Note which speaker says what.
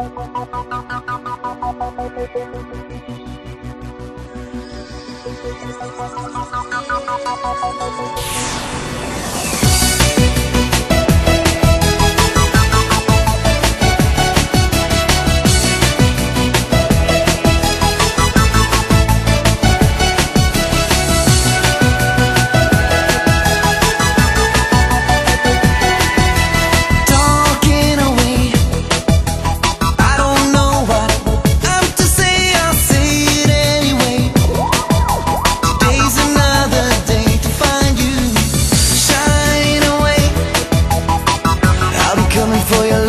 Speaker 1: Thank you. For your